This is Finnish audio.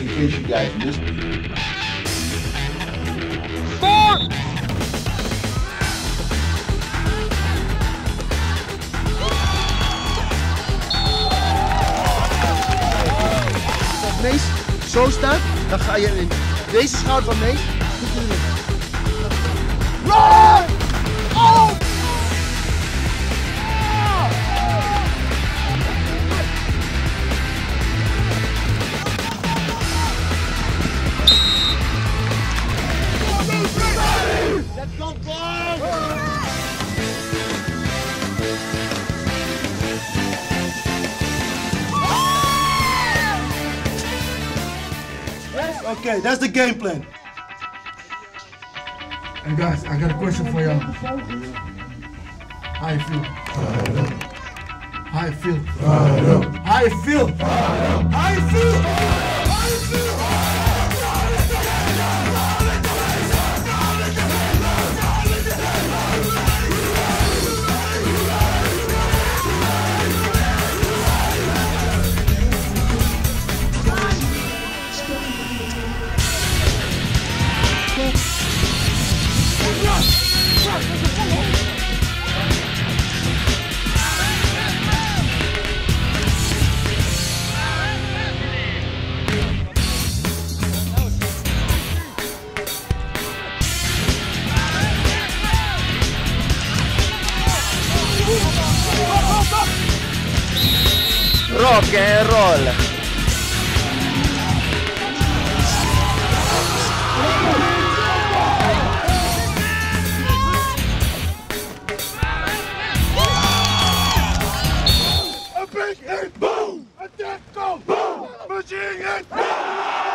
Ik wist je guys dus. Fuck! Als Mees zo staat, dan ga je in deze schouder van Mees. Okay, that's the game plan. Hey guys, I got a question for y'all. How you feel? How you feel? How you feel? How you feel? Rock and roll. Shake it! Boom! Attack! Go! Boom! Machine it!